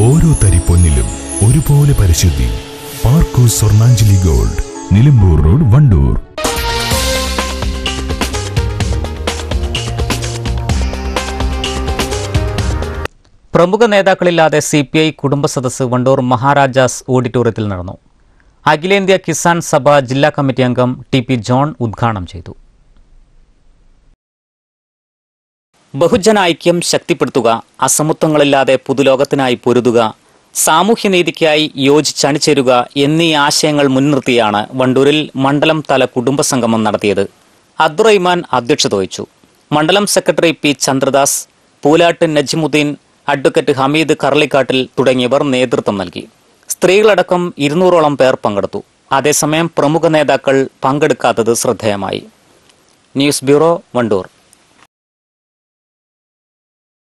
ഓരോ തരി പൊന്നിലും ഒരുപോലെ പരിശുദ്ധി. പാർക്കൂസ് സ്വർണാഞ്ജലി ഗോൾഡ് നിലമ്പൂർ റോഡ് വണ്ടൂർ. പ്രമുഖ നേതാക്കളില്ലാതെ സി പി ഐ കുടുംബ സദസ്സ് വണ്ടൂർ മഹാരാജാസ് ഓഡിറ്റോറിയത്തിൽ നടന്നു. അഖിലേന്ത്യാ കിസാൻ സഭ ജില്ലാ കമ്മിറ്റി അംഗം ടി പി ജോൺ ഉദ്ഘാടനം ചെയ്തു. ബഹുജന ഐക്യം ശക്തിപ്പെടുത്തുക അസമത്വങ്ങളില്ലാതെ പുതുലോകത്തിനായി പൊരുതുക സാമൂഹ്യനീതിക്കായി യോജിച്ചണിചേരുക എന്നീ ആശയങ്ങൾ മുൻനിർത്തിയാണ് വണ്ടൂരിൽ മണ്ഡലം തല കുടുംബസംഗമം നടത്തിയത്. അബ്ദുറഹിമാൻ അധ്യക്ഷത വഹിച്ചു. മണ്ഡലം secretary P Chandradas Poolatt Najmuddin advocate Hameed കർളിക്കാട്ടിൽ തുടങ്ങിയവർ നേതൃത്വം നൽകി. സ്ത്രീകളടക്കം ഇരുന്നൂറോളം പേർ പങ്കെടുത്തു. അതേസമയം പ്രമുഖ നേതാക്കൾ പങ്കെടുക്കാത്തത് ശ്രദ്ധേയമായി. News bureau Wandoor.